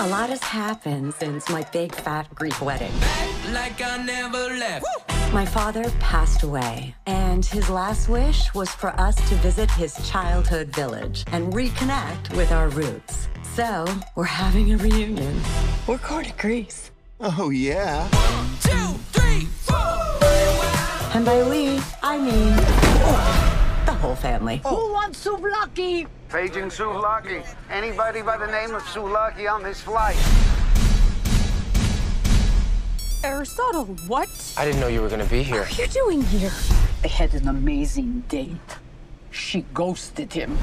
A lot has happened since my big fat Greek wedding. Like I never left. My father passed away, and his last wish was for us to visit his childhood village and reconnect with our roots. So, we're having a reunion. We're going to Greece. Oh, yeah. Two, three, four. And by we, I mean the whole family. Who wants souvlaki? Paging Souvlaki. Anybody by the name of Souvlaki on this flight? Aristotle, what I didn't know you were gonna be here. What are you doing here? I had an amazing date. She ghosted him.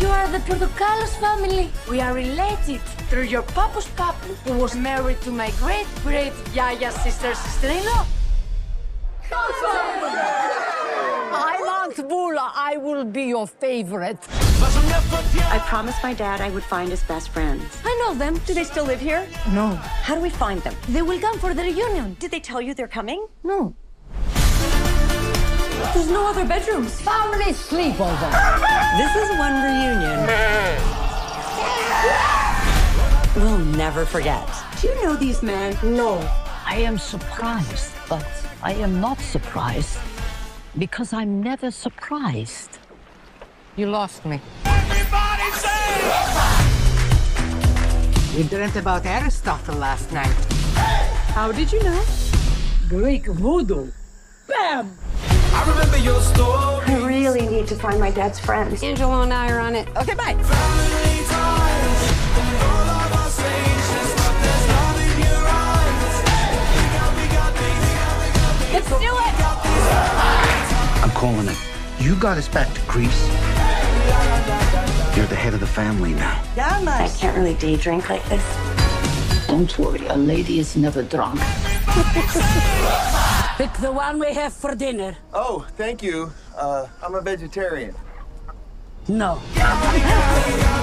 You are the Portokalos family. We are related through your papa's papu, who was married to my great great Yaya's sister sister-in-law. I'm Aunt Bula. I will be your favorite. I promised my dad I would find his best friends. I know them. Do they still live here? No, How do we find them? They will come for the reunion. Did they tell you they're coming? no. There's no other bedrooms. Family sleepover. This is one reunion we'll never forget. Do you know these men? No. I am surprised, but I am not surprised because I'm never surprised. You lost me. Everybody say. We dreamt about Aristotle last night. How did you know? Greek voodoo. Bam! I remember your story. I really need to find my dad's friends. Angelo and I are on it. Okay, bye. Calling it. You got us back to Greece. You're the head of the family now. I can't really day drink like this. Don't worry, a lady is never drunk. Pick the one we have for dinner. Oh, thank you. Uh, I'm a vegetarian. No.